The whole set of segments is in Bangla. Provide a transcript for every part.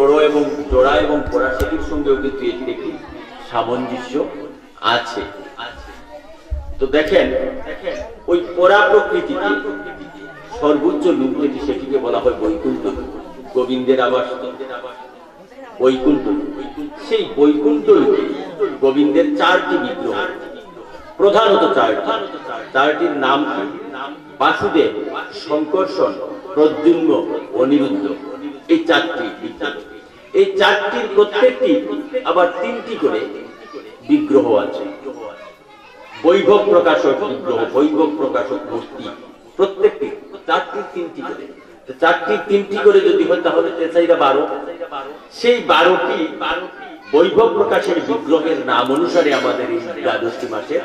জড়ো এবং জোড়া এবং পরাশক্তির সঙ্গেও কিন্তু এটির একটি সামঞ্জস্য আছে। তো দেখেন, ওই পরা প্রকৃতিতে সর্বোচ্চ লুপ যেটি সেটিকে বলা হয় বৈকুণ্ঠ গোবিন্দের আবাস বৈকুণ্ঠ সেই বৈকুণ্ঠ গোবিন্দের চারটি বিগ্রহ। প্রধানত চারটি। চারটির নাম কি? বাসুদেব শঙ্কর্ষণ প্রদ্যুম্ন অনিরুদ্ধ। এই চারটি বিগ্রহ। এই চারটির প্রত্যেকটি আবার তিনটি করে বিগ্রহ আছে। বৈভব প্রকাশক বিগ্রহ, বৈভব প্রকাশক মূর্তি, প্রত্যেকটি চারটি তিনটি করে। চারটি তিনটি করে যদি হয় তাহলে তেসাইরা বারো। সেই বারোটি বৈভব প্রকাশের বিগ্রহের নাম অনুসারে আমাদের এই দ্বাদশী মাসের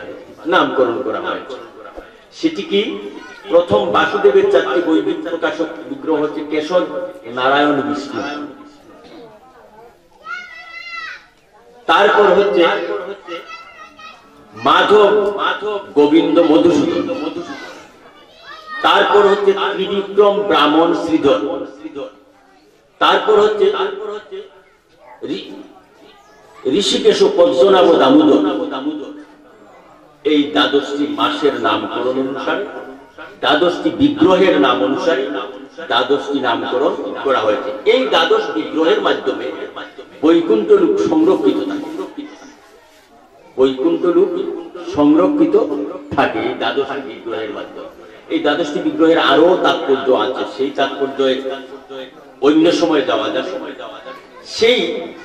নামকরণ করা হয়েছে। সেটি কি? প্রথম বাসুদেবের চারটি বৈদিক প্রকাশক বিগ্রহ হচ্ছে কেশব নারায়ণ, বিষ্ণু। তারপর হচ্ছে মাধব মাধব গোবিন্দ মধুসূদন। তারপর হচ্ছে ত্রিবিক্রম ব্রাহ্মণ শ্রীধর। তারপর হচ্ছে তারপর হচ্ছে ঋষিকেশ পদ্মনাভ দামোদর। এই দ্বাদশটি মাসের নামকরণ অনুসারে দ্বাদশটি বিগ্রহের নাম অনুসারে দ্বাদশটি নামকরণ করা হয়েছে। এই দ্বাদশ বিগ্রহের মাধ্যমে বৈকুণ্ঠ রূপ সংরক্ষিত বৈকুণ্ঠ রূপ সংরক্ষিত থাকে এই দ্বাদশটি বিগ্রহের মাধ্যমে। এই দ্বাদশটি বিগ্রহের আরও তাৎপর্য আছে। সেই তাৎপর্য অন্য সময় যাওয়া যায় সেই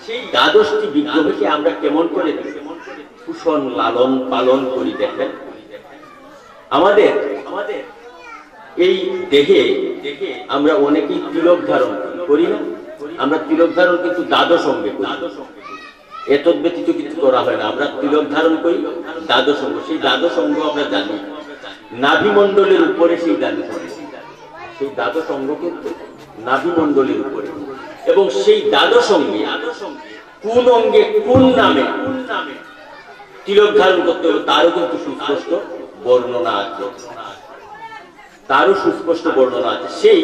সেই দ্বাদশটি বিগ্রহকে আমরা কেমন করে ভূষণ লালন পালন করি দেখেন। আমাদের আমাদের এই দেহে দেখে আমরা অনেকেই তিলক ধারণ করি না। আমরা তিলক ধারণ কিন্তু দ্বাদশ অঙ্গে করি। এত ব্যতীত কিছু করা হয় না। আমরা তিলক ধারণ করি, দ্বাদশ অঙ্গ। সেই দ্বাদশ অঙ্গ আমরা জানি। নাভিমণ্ডলের উপরে সেই দ্বাদশ অঙ্গ। সেই দ্বাদশ অঙ্গ কিন্তু নাভিমণ্ডলের উপরে। এবং সেই দ্বাদশ অঙ্গে কোন অঙ্গে কোন নামে তিলক ধারণ করতে হবে তারও কিন্তু সুস্পষ্ট বর্ণনা আছে। তারও সুস্পষ্ট বর্ণনা আছে। সেই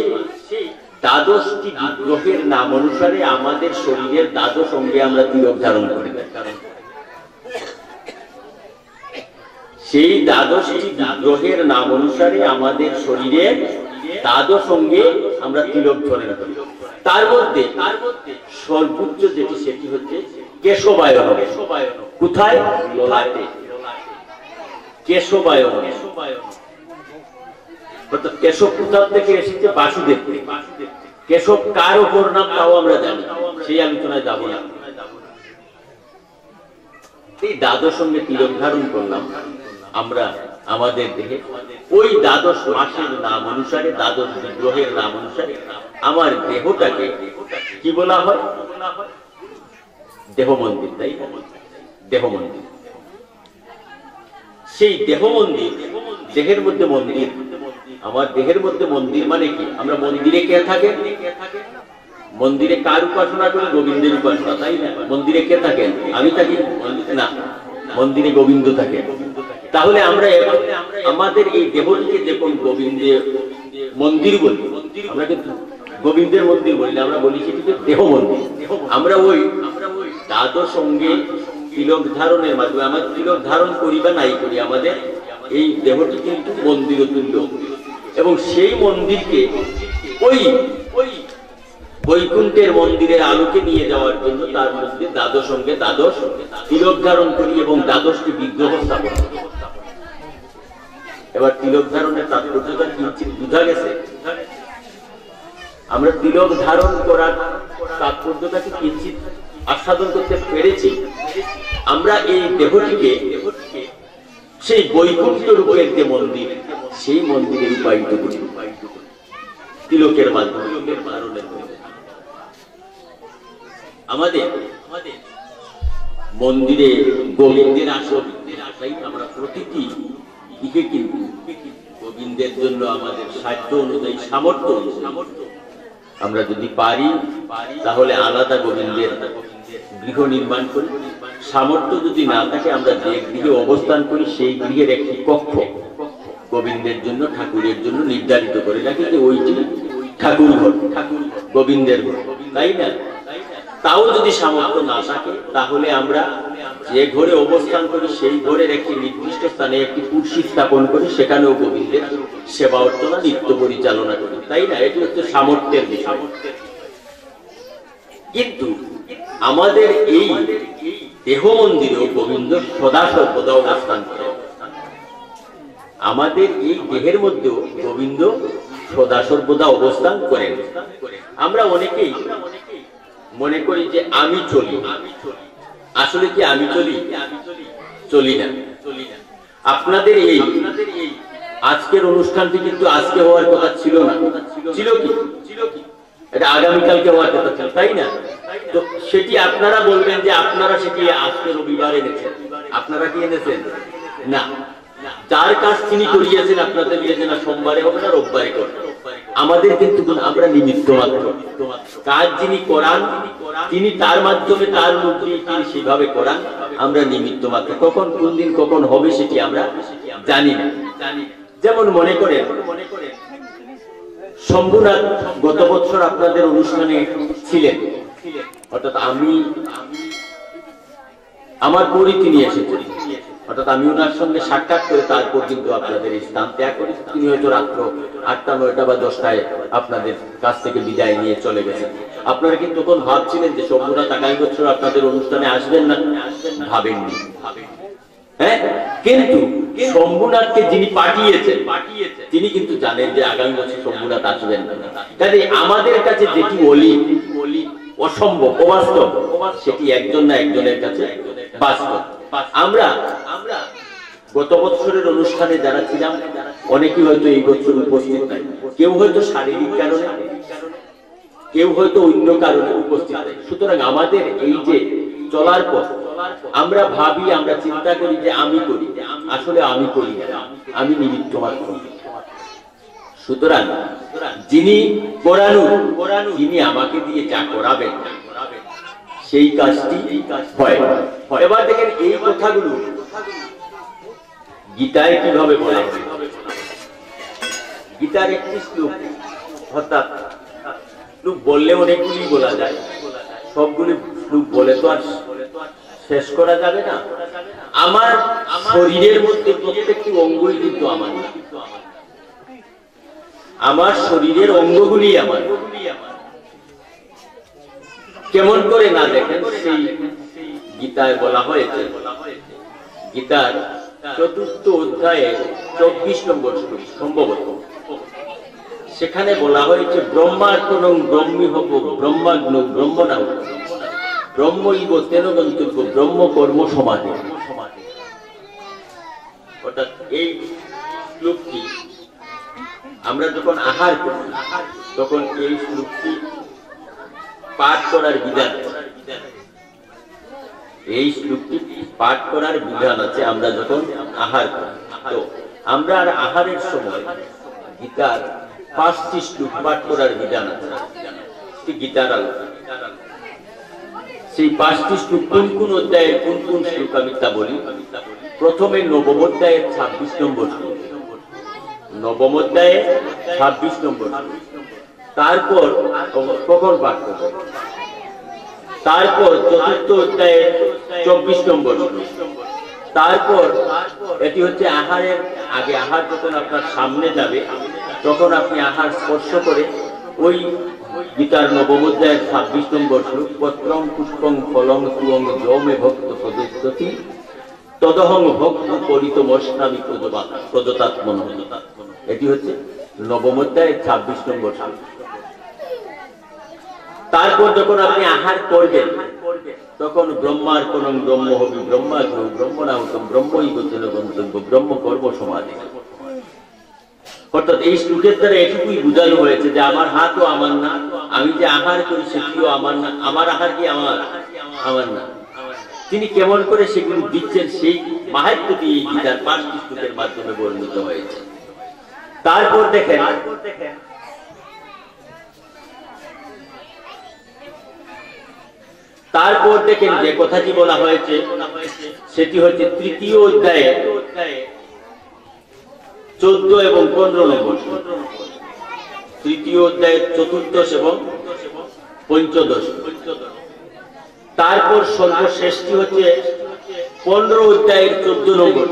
দ্বাদশটি বিগ্রহের নাম অনুসারে আমাদের শরীরের দ্বাদশ অঙ্গে আমরা তিলক ধারণ করি। সেই দ্বাদশটি বিগ্রহের নাম অনুসারে আমাদের শরীরে দ্বাদশ অঙ্গে আমরা তিলক ধারণ করি। তার মধ্যে তার মধ্যে সর্বোচ্চ যেটি সেটি হচ্ছে কেশবায়ন। কেশবায়ন কোথায়? কেশবায়ন কেশবায়ন। কেশব কোথা থেকে এসেছে? বাসুদেব কেশব কার ওপর নাম তাও আমরা জানি সেই আলোচনায় যাব না। এই দ্বাদশ সঙ্গে তিলক করলাম। আমরা আমাদের দেহে ওই দ্বাদশ মাসের নাম অনুসারে, দ্বাদশ বিগ্রহের নাম অনুসারে আমার দেহটাকে কি বলা হয়? দেহ মন্দির তাই দেহ মন্দির সেই দেহ মন্দির দেহের মধ্যে মন্দির আমার দেহের মধ্যে মন্দির মানে কি? আমরা মন্দিরে কে থাকে? মন্দিরে কার উপাসনা করি? গোবিন্দের উপাসনা, তাই না? মন্দিরে কে থাকেন আমি থাকি? না, মন্দিরে গোবিন্দ থাকে। তাহলে আমরা আমাদের এই দেহটিকে যখন গোবিন্দের মন্দির বলি। আমরা কিন্তু গোবিন্দের মন্দির বলি আমরা বলি সেটিকে দেহ মন্দির। আমরা ওই আমরা ওই দ্বাদশ সঙ্গে তিলক ধারণের মাধ্যমে, আমরা তিলক ধারণ করি বা নাই করি, আমাদের এই দেহটি কিন্তু মন্দির তুল্য এবং সেই মন্দিরকে ওই ওই বৈকুণ্ঠের মন্দিরের আলোকে নিয়ে যাওয়ার জন্য তার মধ্যে দ্বাদশ সঙ্গে দ্বাদশ তিলক ধারণ করি এবং দ্বাদশটি বিগ্রহ স্থাপন। এবার তিলক ধারণের তাৎপর্যটা কিঞ্চিত বোঝা গেছে? আমরা তিলক ধারণ করার তাৎপর্যটাকে কিঞ্চিত আস্বাদন করতে পেরেছি। আমরা এই দেহটিকে সেই বৈকুণ্ঠ রূপের যে মন্দির সেই মন্দিরে রূপায়িত করি। তিলকের মাধ্যমে। আমাদের মন্দিরে গোবিন্দের আসন। আমরা প্রতিটি দিকে কিন্তু গোবিন্দের জন্য আমাদের সাধ্য অনুযায়ী সামর্থ্য সামর্থ্য আমরা যদি পারি, তাহলে আলাদা গোবিন্দের গৃহ নির্মাণ করি। সামর্থ্য যদি না থাকে, আমরা যে গৃহে অবস্থান করি, সেই গৃহের একটি কক্ষ। গোবিন্দের জন্য ঠাকুরের জন্য নির্ধারিত করে রাখি যে ওইটি ঠাকুর ঘর ঠাকুর গোবিন্দের ঘর। তাই না? তাও যদি সামর্থ্য না থাকে, তাহলে আমরা যে ঘরে অবস্থান করি, সেই ঘরের একটি নির্দিষ্ট স্থানে একটি কুর্সি স্থাপন করি, সেখানেও গোবিন্দের সেবা অর্চনা, নিত্য পরিচালনা করি। তাই না? এটি হচ্ছে সামর্থ্যের বিষয়। কিন্তু আমাদের এই দেহ মন্দিরেও গোবিন্দ সদা সর্বদা অবস্থান করে আমাদের এই দেহের মধ্যেও গোবিন্দ সদা সর্বদা অবস্থান করেন। আমরা অনেকেই মনে করি যে আমি চলি। আসলে কি আমি চলি? চলি না। আপনাদের এই আজকের অনুষ্ঠানটি কিন্তু আজকে হওয়ার কথা ছিল না। ছিল কি? এটা আগামীকালকে হওয়ার কথা ছিল, তাই না? তো সেটি আপনারা বলবেন যে আপনারা সেটি আজকে রবিবার এনেছেন। আপনারা কি এনেছেন? না। যার কাজ তিনি করিয়েছেন, আপনাদের দিয়েছেন সোমবারে হবে না, রোববারে করবেন আমাদের কিন্তু আমরা নিমিত্ত মাত্র। কাজ যিনি করান, তিনি তার মাধ্যমে তার মধ্যে তিনি সেভাবে করান, আমরা নিমিত্ত মাত্র। কখন, কোন দিন, কখন হবে সেটি আমরা জানি না। যেমন মনে করেন, শম্ভুনাথ গত বছর আপনাদের অনুষ্ঠানে ছিলেন। অর্থাৎ আমি, আমার পরিতি নিয়ে এসেছেন। অর্থাৎ আমি ওনার সঙ্গে সাক্ষাৎ করে তারপর কিন্তু আপনাদের এই স্থান ত্যাগ করি। তিনি হয়তো রাত্র আটটা, নয়টা বা দশটায় আপনাদের কাছ থেকে বিদায় নিয়ে চলে গেছেন। আপনারা কিন্তু তখন ভাবছিলেন যে শম্ভুনাথ আগামী বছর আপনাদের অনুষ্ঠানে আসবেন না। ভাবেননি। হ্যাঁ? অসম্ভব সেটি একজন না একজনের কাছে বাস্তব। আমরা আমরা গত বছরের অনুষ্ঠানে যারা ছিলাম, অনেকেই হয়তো এই বছর উপস্থিত নাই। কেউ হয়তো শারীরিক কারণে, কেউ হয়তো অন্য কারণে উপস্থিত নাই। সুতরাং আমাদের এই যে চলার পথ, আমরা ভাবি, আমরা চিন্তা করি যে আমি করি। আসলে আমি করি না, আমি নিমিত্ত মাত্র। সুতরাং যিনি করানু যিনি আমাকে দিয়ে যা করাবেন, সেই কাজটি হয়। এবার দেখেন এই কথাগুলো গীতায় কীভাবে বলা হয়? গীতার একটি শ্লোক, অর্থাৎ শ্লোক বললে অনেকগুলি বলা যায়। সবগুলি শ্লোক বলে তো আর শেষ করা যাবে না। আমার শরীরের মধ্যে প্রত্যেকটি অঙ্গই কিন্তু আমার আমার শরীরের অঙ্গগুলি আমার। কেমন করে না দেখেন, সেই গীতায় বলা হয়েছে। গীতার চতুর্থ অধ্যায়ে চব্বিশ নম্বর শ্লোক, সম্ভবত। সেখানে বলা হয়েছে, ব্রহ্মার্পণ ব্রহ্মী হব ব্রহ্মাগ্ন ব্রহ্ম না ব্রহ্ম ইব তেন গন্তব্য ব্রহ্ম কর্ম সমাধি। অর্থাৎ এই শ্লোকটি আমরা যখন আহার করি, তখন এই শ্লোকটি পাঠ করার বিধান। এই শ্লোকটি পাঠ করার বিধান আছে আমরা যখন আহার করি। তো আমরা আর আহারের সময় গীতার পাঁচটি শ্লোক পাঠ করার বিধান আছে। গীতার আলোচনা সেই পাঁচটি শ্লোক কোন কোন অধ্যায়ের কোন কোন শ্লোক আমি তা বলি? প্রথমে নবম অধ্যায়ের ছাব্বিশ নম্বর শ্লোক। নবম অধ্যায়ে ছাব্বিশ নম্বর শ্লোক। তারপর কখন পাঠ করবে? তারপর চতুর্থ অধ্যায়ে চব্বিশ নম্বর তারপর এটি হচ্ছে আহারের, আগে আহার যখন আপনার সামনে যাবে, তখন আপনি আহার স্পর্শ করে ওই গীতার নবম অধ্যায়ের ছাব্বিশ নম্বর শ্লোক, পত্রং পুষ্পং ফলং সুয়ং যমে ভক্ত প্রদস্তি তদহং ভক্ত পরিত পরিতমস্নামী প্রদতাত্মন এটি হচ্ছে নবম অধ্যায়ের ছাব্বিশ নম্বর শ্লোক। তারপর যখন আপনি আহার করবেন, তখন ব্রহ্মার কোন ব্রহ্ম হবি, ব্রহ্মা কেউ ব্রহ্ম না হতম ব্রহ্মই গোচন গন্তব্য ব্রহ্ম কর্ম সমাধি। অর্থাৎ এই শ্লোকের দ্বারা এটুকুই বোঝানো হয়েছে যে আমার হাতও আমার না, আমি যে আহার করি সেটিও আমার না, আমার আহার কি আমার? আমার না। তিনি কেমন করে সেগুলো দিচ্ছেন, সেই মাহাত্মটি এই গীতার পাঁচটি শ্লোকের মাধ্যমে বর্ণিত হয়েছে। তারপর দেখেন তারপর দেখেন যে কথাটি বলা হয়েছে, সেটি হচ্ছে তৃতীয় অধ্যায়ে চোদ্দ এবং পনেরো নম্বর তৃতীয় অধ্যায়ের চতুর্দশ এবং পঞ্চদশ। তারপর সর্বশ্রেষ্ঠী হচ্ছে পনেরো অধ্যায়ের চোদ্দ নম্বর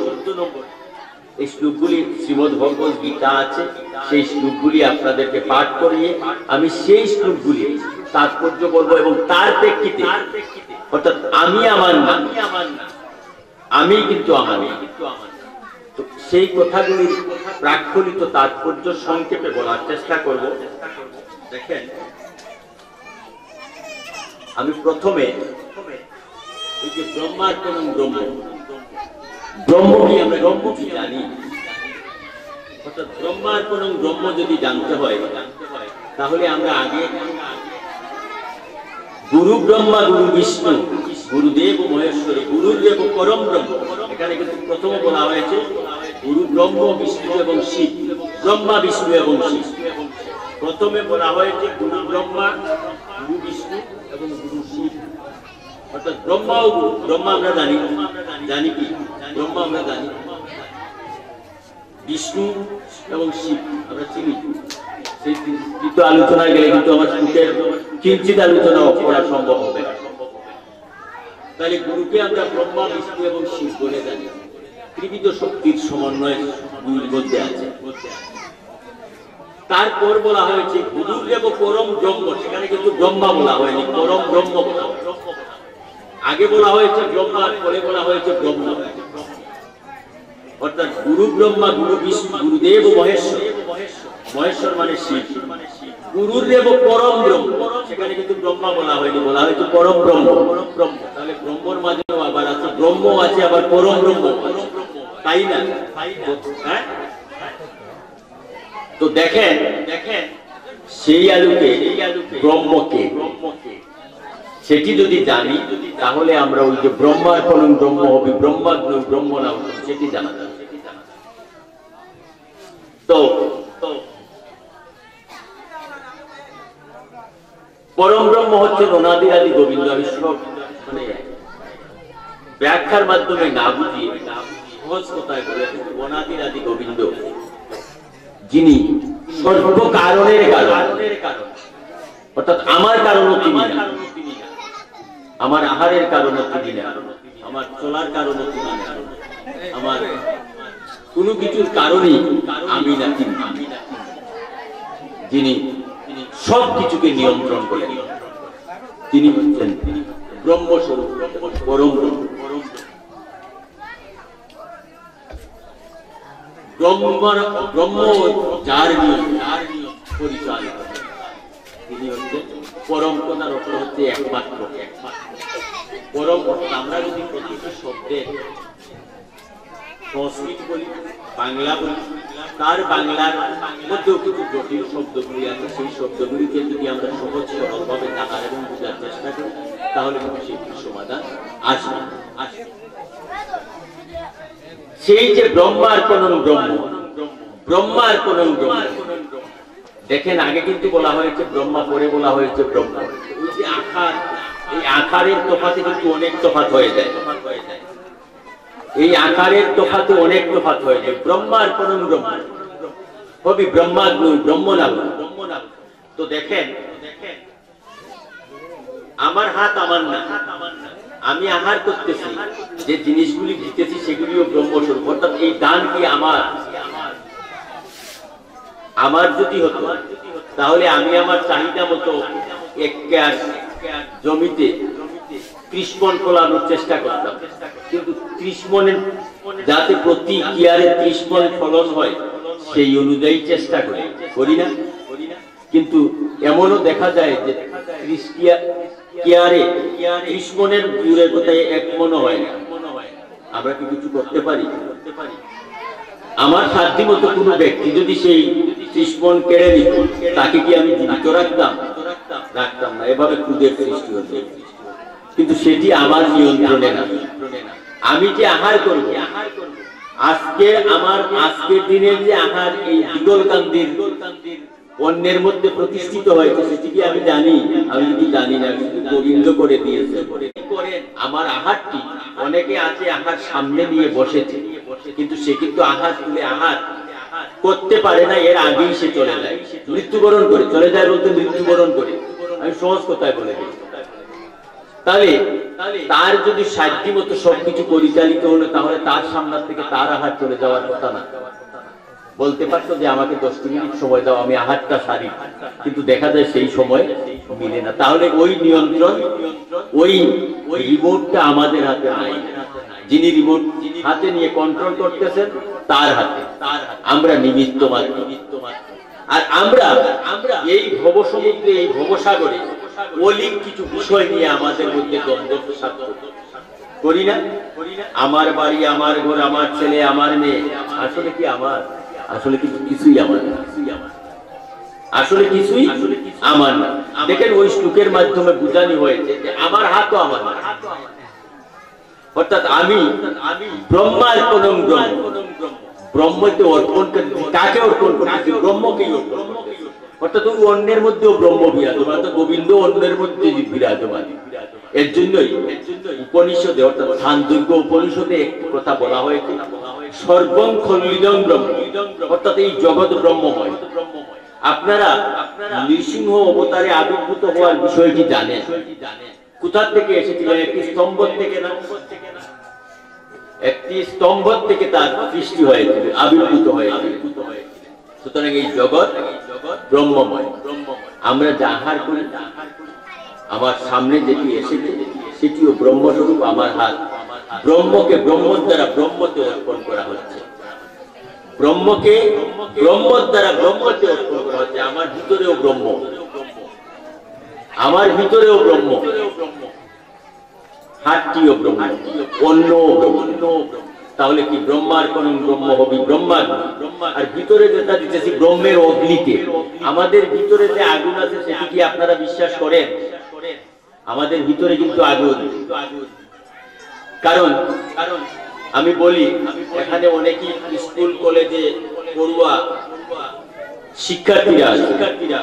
এই শ্লোকগুলি শ্রীমদ ভগবত গীতা আছে, সেই শ্লোকগুলি আপনাদেরকে পাঠ করিয়ে আমি সেই শ্লোকগুলি তাৎপর্য বলব এবং তার প্রেক্ষিতে অর্থাৎ আমি আমার না আমি কিন্তু আমার তো সেই কথাগুলির প্রাক্ষলিত তাৎপর্য সংক্ষেপে বলার চেষ্টা করব। দেখেন আমি প্রথমে ওই যে ব্রহ্মার্পণ ব্রহ্ম ব্রহ্ম কি আমরা ব্রহ্ম কি জানি? অর্থাৎ ব্রহ্মার্পণ ব্রহ্ম যদি জানতে হয় তাহলে আমরা আগে গুরু ব্রহ্মা, গুরু বিষ্ণু, গুরুদেব মহেশ্বর গুরুদেব ও পরম ব্রহ্ম। এখানে কিন্তু প্রথম বলা হয়েছে গুরু ব্রহ্ম, বিষ্ণু এবং শিব। ব্রহ্মা, বিষ্ণু এবং শিব। প্রথমে বলা হয়েছে গুরু ব্রহ্মা, গুরু বিষ্ণু এবং গুরু শিব। অর্থাৎ ব্রহ্মা ও গুরু। ব্রহ্মা আমরা জানি। জানি কি? ব্রহ্মা আমরা জানি। বিষ্ণু এবং শিব, আমরা চিনি। সেই তৃতীয় আলোচনায় গেলে কিন্তু আমার সুখের কিঞ্চিত আলোচনা করা সম্ভব হবে তাহলে গুরুকে আমরা ব্রহ্মা, বিষ্ণু এবং শিব বলে জানি। ত্রিবিধ শক্তির সমন্বয় গুরুর মধ্যে আছে। তারপর বলা হয়েছে গুরু দেব পরম ব্রহ্ম, সেখানে কিন্তু ব্রহ্মা বলা হয়নি, পরম ব্রহ্ম বলা। আগে বলা হয়েছে ব্রহ্মা, পরে বলা হয়েছে ব্রহ্ম। অর্থাৎ গুরু ব্রহ্মা, গুরু বিষ্ণু, গুরুদেব মহেশ্বর। মহেশ্বর মানে শিব। গুরুদেব পরম ব্রহ্ম। সেখানে কিন্তু ব্রহ্মা বলা হয়নি, বলা হয়েছে পরম ব্রহ্ম। পরম ব্রহ্ম তাহলে ব্রহ্মর আবার আছে, ব্রহ্ম আছে, আবার পরম ব্রহ্ম। তাই না? হ্যাঁ? তো দেখেন দেখেন সেই আলুকে ব্রহ্মকে। সেটি যদি জানি, তাহলে আমরা ওই যে ব্রহ্মার্পণ ব্রহ্ম হবে, ব্রহ্মাগ্ন ব্রহ্ম নাম সেটি জানা যাবে। তো তো পরম ব্রহ্ম হচ্ছে রনাদি আদি গোবিন্দ। মানে ব্যাখ্যার মাধ্যমে না বুঝিয়ে সহজ কারণ। আমার কারণও তিনি আমার আহারের কারণও তিনি না। আমার চলার কারণও তিনি আমার কোনো কিছুর কারণেই আমি না তিনি। যিনি সব কিছুকে নিয়ন্ত্রণ করেন তিনি হচ্ছেন ব্রহ্মস্বরূপ, পরম ব্রহ্ম। হচ্ছে একমাত্র। একমাত্র। পরম আমরা যদি প্রতিটি শব্দের সংস্কৃত বলি বাংলা বলি তার বাংলার মধ্যেও কিছু জটিল শব্দগুলি আছে, সেই শব্দগুলিকে যদি আমরা সহজ সরলভাবে জানার এবং বোঝার চেষ্টা করি, তাহলে কিন্তু সেটির সমাধান আসবে। আসবে। সেই যে ব্রহ্মার্পণ ব্রহ্ম ব্রহ্মার্পণ ব্রহ্ম, দেখেন আগে কিন্তু বলা হয়েছে ব্রহ্মা, পরে বলা হয়েছে ব্রহ্ম। ওই যে আখার এই আকারের তফাতে কিন্তু অনেক তফাত হয়ে যায় তফাত হয়ে যায়। এই আকারের তফাতে অনেক তফাত হয়ে যায় ব্রহ্মার্পণ ব্রহ্ম। কবি ব্রহ্মাগ্নু ব্রহ্ম নাম ব্রহ্ম নাম তো দেখেন, আমার হাত আমার না। আমি আহার করতেছি, যে জিনিসগুলি দিতেছি সেগুলিও ব্রহ্মস্বরূপ। অর্থাৎ এই দান কি আমার? আমার যদি হতো, তাহলে আমি আমার চাহিদা মতো জমিতে ত্রিশমন ফলানোর চেষ্টা করতাম। কিন্তু যাতে প্রতি ফলন হয়, সেই অনুযায়ী চেষ্টা করি করি না। কিন্তু এমনও দেখা যায় যে ত্রিশ কিয়া কেয়ারে কোথায় এক হয় না। আমরা কি কিছু করতে পারি? আমার সাধ্য মতো কোনো ব্যক্তি যদি সেই ত্রিশমন কেড়ে নিত, তাকে কি আমি জীবিত রাখতাম? রাখতাম না। এভাবে খুদের সৃষ্টি হতো। কিন্তু সেটি আমার নিয়ন্ত্রণে না। আমি যে আহার করব, আজকে আমার, আজকের দিনের যে আহার এই যুগলকান্দির অন্যের মধ্যে প্রতিষ্ঠিত হয়েছে, সেটি কি আমি জানি? আমি যদি জানি না, কিন্তু গোবিন্দ করে দিয়েছে। আমার আহারটি, অনেকে আছে আহার সামনে নিয়ে বসেছে, কিন্তু সে কিন্তু আহার তুলে আহার করতে পারে না, এর আগেই সে চলে যায়। মৃত্যুবরণ করে, চলে যায় বলতে মৃত্যুবরণ করে। আমি সহজ কথায় বলে দিই তাহলে তার যদি সাধ্য মতো সবকিছু পরিচালিত হলো, তাহলে তার সামনে থেকে তার আহার চলে যাওয়ার কথা না। বলতে পারতো যে আমাকে দশ মিনিট সময় দাও, আমি আহারটা সারি। কিন্তু দেখা যায় সেই সময় মিলে না। তাহলে ওই নিয়ন্ত্রণ, ওই রিমোটটা আমাদের হাতে নাই। যিনি রিমোট হাতে নিয়ে কন্ট্রোল করতেছেন, তার হাতে। আমরা নিমিত্ত মাত্র। আর আমরা আমরা এই ভব সমুদ্রে এই ভবসাগরে অলিক কিছু বিষয় নিয়ে আমাদের মধ্যে দ্বন্দ্ব করি। না? আমার বাড়ি, আমার ঘর, আমার ছেলে, আমার মেয়ে। আসলে কি আমার? আসলে কিছু কিছুই আমার আসলে কিছুই আমার না। দেখেন, ওই শ্লোকের মাধ্যমে বুঝানি হয়েছে যে আমার হাতও আমার না। অর্থাৎ আমি আমি ব্রহ্মার্পণম ব্রহ্ম। ব্রহ্মকে অর্পণ কাকে অর্পণ করতেছি ব্রহ্মকেই অর্পণ অর্থাৎ ওই অন্যের মধ্যেও ব্রহ্ম বিরাজমান অর্থাৎ গোবিন্দ অন্যের মধ্যে বিরাজমান। এর জন্যই উপনিষদে, অর্থাৎ ছান্দোগ্য উপনিষদে একটি কথা বলা হয়েছে, সর্বং খলিদং ব্রহ্ম। অর্থাৎ এই জগৎ ব্রহ্মময়। আপনারা নৃসিংহ অবতারে আবির্ভূত হওয়ার বিষয়টি জানেন। কোথা থেকে এসেছিলেন? একটি স্তম্ভ থেকে না? একটি স্তম্ভ থেকে তার সৃষ্টি হয়েছিল, আবির্ভূত হয়েছিল। সুতরাং এই জগৎ ব্রহ্মময়। আমরা যাহার করি, আমার সামনে যেটি এসেছে, সেটিও ব্রহ্মস্বরূপ আমার হাত। ব্রহ্মকে ব্রহ্মর দ্বারা ব্রহ্মতে অর্পণ করা হচ্ছে। ব্রহ্মকে ব্রহ্মর দ্বারা ব্রহ্মতে অর্পণ করা হচ্ছে। আমার ভিতরেও ব্রহ্ম। আমার ভিতরেও ব্রহ্ম। হাতটিও ব্রহ্ম। অন্য ব্রহ্ম। তাহলে কি ব্রহ্মার কোন ব্রহ্ম হবি ব্রহ্মার? আর ভিতরে যেটা দিতেছি ব্রহ্মের অগ্নিতে। আমাদের ভিতরে যে আগুন আছে সেটি কি আপনারা বিশ্বাস করেন? আমাদের ভিতরে কিন্তু আগুন। কারণ কারণ আমি বলি, এখানে অনেকেই স্কুল, কলেজে পড়ুয়া শিক্ষার্থীরা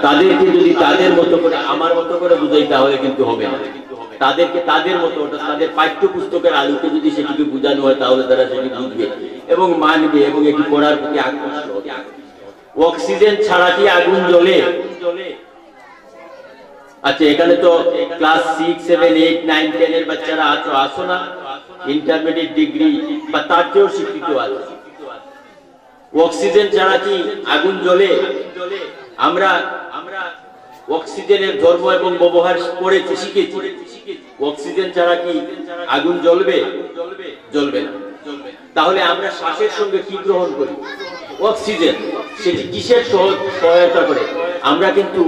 তাদেরকে যদি তাদের মতো করে, আমার মতো করে বুঝাই, তাহলে কিন্তু হবে না। তাদেরকে তাদের মতো, অর্থাৎ তাদের পাঠ্যপুস্তকের আলোকে যদি সেটিকে বোঝানো হয়, তাহলে তারা সেটি বুঝবে এবং মানবে এবং এটি পড়ার প্রতি হবে। অক্সিজেন ছাড়া কি আগুন জ্বলে? আচ্ছা এখানে তো class six, seven, eight, nine ten এর বাচ্চারা আছো, আসো না। ইন্টারমিডিয়েট ডিগ্রি বা তার চেয়েও শিক্ষিত আছে। অক্সিজেন ছাড়া কি আগুন জ্বলে? আমরা আমরা অক্সিজেনের ধর্ম এবং ব্যবহার পড়েছি শিখেছি। অক্সিজেন ছাড়া কি আগুন জ্বলবে? জ্বলবে না। তাহলে আমরা শ্বাসের সঙ্গে কি গ্রহণ করি? অক্সিজেন। সেটি কিসের সহায়তা করে? আমরা কিন্তু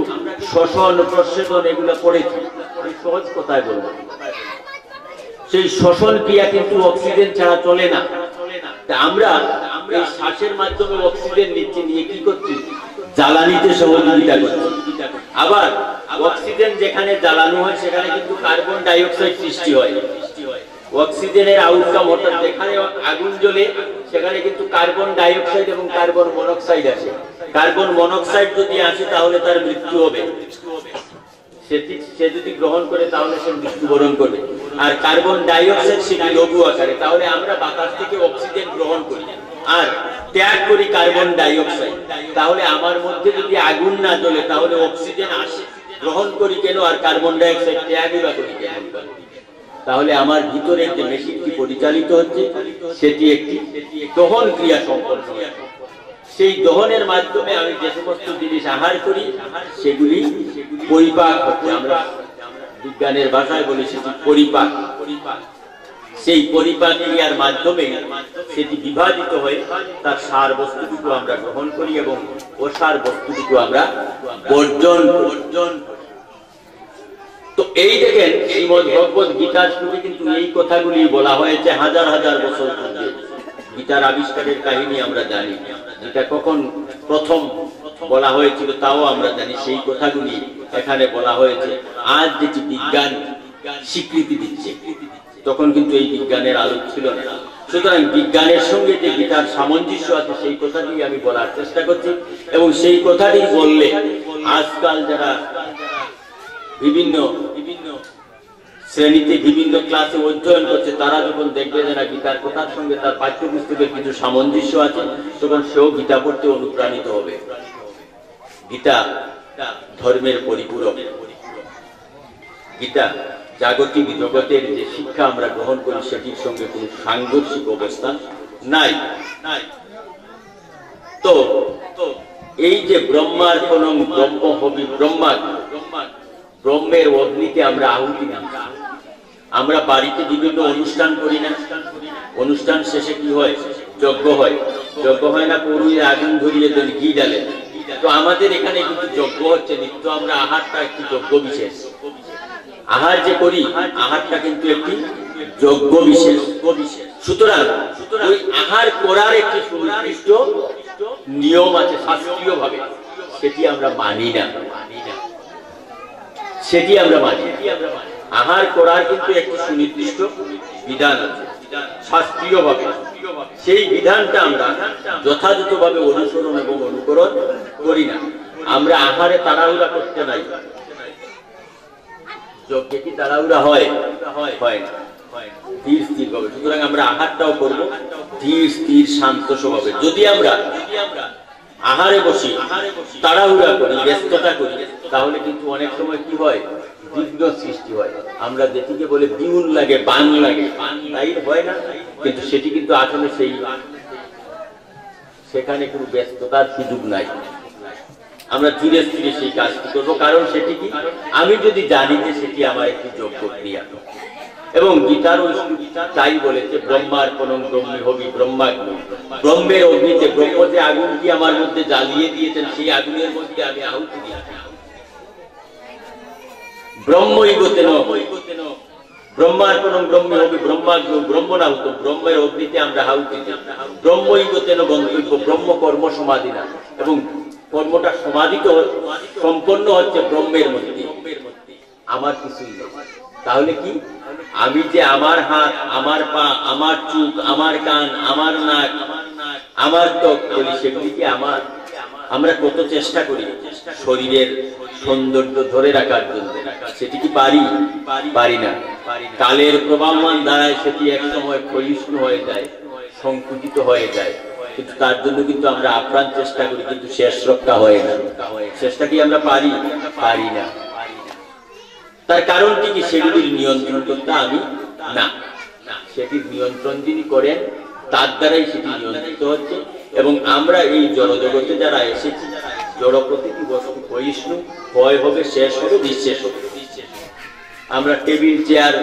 শ্বসন প্রসেদন এগুলো পড়েছি সহজ কথায় বলব। সেই শ্বসন ক্রিয়া কিন্তু অক্সিজেন ছাড়া চলে না। আমরা এই শ্বাসের মাধ্যমে অক্সিজেন নিচ্ছি, নিয়ে কি করছি? জ্বালানিতে সহযোগিতা করছি। আবার অক্সিজেন যেখানে জ্বালানো হয়, সেখানে কিন্তু কার্বন ডাইঅক্সাইড সৃষ্টি হয়। অক্সিজেনের আউটকাম অর্থাৎ যেখানে আগুন জ্বলে, সেখানে কিন্তু কার্বন ডাইঅক্সাইড এবং কার্বন মনোক্সাইড আসে। কার্বন মনোক্সাইড যদি আসে, তাহলে তার মৃত্যু হবে। সে যদি গ্রহণ করে, তাহলে সে মৃত্যুবরণ করবে। আর কার্বন ডাইঅক্সাইড সেটি লঘু আকারে। তাহলে আমরা বাতাস থেকে অক্সিজেন গ্রহণ করি। আর ত্যাগ করি কার্বন ডাইঅক্সাইড। তাহলে আমার মধ্যে যদি আগুন না জ্বলে, তাহলে অক্সিজেন আসে। গ্রহণ করি কেন? আর কার্বন ডাইঅক্সাইড ত্যাগই বা করি কেন? তাহলে আমার ভিতরে যে মেশিনটি পরিচালিত হচ্ছে, সেটি একটি দহন ক্রিয়া সম্পন্ন সেই দহনের মাধ্যমে আমি যে সমস্ত জিনিস আহার করি, সেগুলি পরিপাক হচ্ছে। আমরা বিজ্ঞানের ভাষায় বলি সেটি পরিপাক। সেই পরিপাক ক্রিয়ার মাধ্যমে সেটি বিভাজিত হয়ে তার সার বস্তুটুকু আমরা গ্রহণ করি এবং ও সার বস্তুটুকু আমরা বর্জন বর্জন তো এই দেখেন শ্রীমদ ভগবত গীতার শুরু কিন্তু এই কথাগুলি বলা হয়েছে হাজার হাজার বছর গীতার আবিষ্কারের কাহিনী আমরা জানি। যেটা কখন প্রথম বলা হয়েছিল তাও আমরা জানি, সেই কথাগুলি এখানে বলা হয়েছে। আজ যেটি বিজ্ঞান স্বীকৃতি দিচ্ছে। তখন কিন্তু এই বিজ্ঞানের আলোক ছিল না। সুতরাং বিজ্ঞানের সঙ্গে যে গীতার সামঞ্জস্য আছে, সেই কথাটি আমি বলার চেষ্টা করছি এবং সেই কথাটি বললে আজকাল যারা বিভিন্ন বিভিন্ন শ্রেণীতে বিভিন্ন ক্লাসে অধ্যয়ন করছে, তারা যখন দেখবে যে না, গীতার কথার সঙ্গে তার পাঠ্যপুস্তকের কিছু সামঞ্জস্য আছে, তখন সেও গীতা পড়তে অনুপ্রাণিত হবে। গীতা ধর্মের পরিপূরক। গীতা জাগতিক জগতের যে শিক্ষা আমরা গ্রহণ করি, সেটির সঙ্গে কোনো সাংঘর্ষিক অবস্থান নাই। তো এই যে ব্রহ্মার কোন ব্রহ্মের অগ্নিতে আমরা আহুতি দিই আমরা বাড়িতে বিভিন্ন অনুষ্ঠান করি না। অনুষ্ঠান শেষে কি হয়? যজ্ঞ হয়। যজ্ঞ হয় না পুরুই আগুন ধরিয়ে দেন, ঘি ডালেন তো আমাদের এখানে কিন্তু যজ্ঞ হচ্ছে, নিত্য আমরা আহারটা একটি যজ্ঞ বিশেষ। আহার যে করি, আহারটা কিন্তু একটি যজ্ঞ বিশেষ। সুতরাং ওই আহার করার একটি সুনির্দিষ্ট নিয়ম আছে শাস্ত্রীয় ভাবে সেটি আমরা মানি না। সেটি আমরা মানি আহার করার কিন্তু একটি সুনির্দিষ্ট বিধান আছে শাস্ত্রীয় ভাবে সেই বিধানটা আমরা যথাযথভাবে অনুসরণ এবং অনুকরণ করি না। আমরা আহারে তাড়াহুড়া করতে নাই। আমরা আহারে বসি, তাড়াহুড়া করি, ব্যস্ততা করি, তাহলে কিন্তু অনেক সময় কি হয়? বিঘ্ন সৃষ্টি হয়। আমরা যেটিকে বলে বিউন লাগে, বান লাগে। তাই হয় না? কিন্তু সেটি কিন্তু আসলে সেই সেখানে কোনো ব্যস্ততার সুযোগ নাই। আমরা ধীরে ধীরে সেই কাজটি করব। কারণ সেটি কি? আমি যদি জানি যে সেটি আমার একটি যোগ্য ক্রিয়া। এবং গীতার তাই বলেছে, ব্রহ্মার কোন ব্রহ্মী হবি ব্রহ্মাগ্নি। ব্রহ্মের অগ্নিতে ব্রহ্ম যে আগুনটি আমার মধ্যে জ্বালিয়ে দিয়েছেন, সেই আগুনের মধ্যে আমি আহুতি দিয়েছি ব্রহ্মইগতে ন ব্রহ্মার কোন ব্রহ্মের অগ্নিতে আমরা হাউতি ব্রহ্মইগতে এবং কর্মটা সমাধিত সম্পন্ন হচ্ছে ব্রহ্মের মধ্যে। আমার কিছুই নেই। তাহলে কি? আমি যে আমার হাত, আমার পা, আমার চুখ আমার কান, আমার নাক, আমার ত্বক, বলি সেগুলি কি আমার? আমরা কত চেষ্টা করি শরীরের সৌন্দর্য ধরে রাখার জন্য। সেটি কি পারি? পারি না। কালের প্রবাহমান দ্বারায় সেটি এক সময় ক্ষয়িষ্ণু হয়ে যায়, সংকুচিত হয়ে যায়। কিন্তু তার জন্য কিন্তু আমরা আপ্রাণ চেষ্টা করি, কিন্তু শেষ রক্ষা হয় না। চেষ্টা কি আমরা পারি পারি না। তার কারণটি কি সেগুলির নিয়ন্ত্রণ করতে আমি না। সেটির নিয়ন্ত্রণ যিনি করেন, তার দ্বারাই সেটি নিয়ন্ত্রিত হচ্ছে। এবং আমরা এই জড়জগতে যারা এসেছি জড় প্রতিটি বস্তু ক্ষয়িষ্ণু, ক্ষয় হবে, শেষ হবে, নিঃশেষ হবে। আমরা টেবিল, চেয়ার,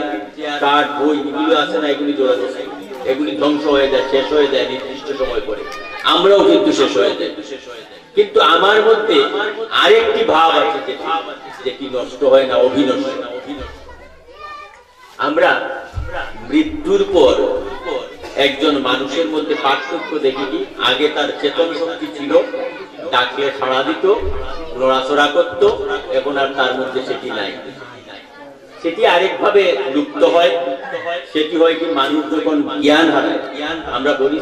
কাঠ, বই, এগুলো আছে না, এগুলি জড় বস্তু এগুলি ধ্বংস হয়ে যায়, শেষ হয়ে যায়, নির্দিষ্ট সময় পরে। আমরাও কিন্তু শেষ হয়ে যাই। কিন্তু আমার মধ্যে আরেকটি ভাব আছে যেটি যেটি নষ্ট হয় না অভিনষ্ট আমরা মৃত্যুর পর একজন মানুষের মধ্যে পার্থক্য দেখি কি? আগে তার চেতন শক্তি ছিল, ডাকলে সাড়া দিত, নড়াচড়া করত, এখন আর তার মধ্যে সেটি নাই। সেটি আরেকভাবে লুপ্ত হয়। সেটি হয় কি মানুষ যখন জ্ঞান হারায় আমরা বলি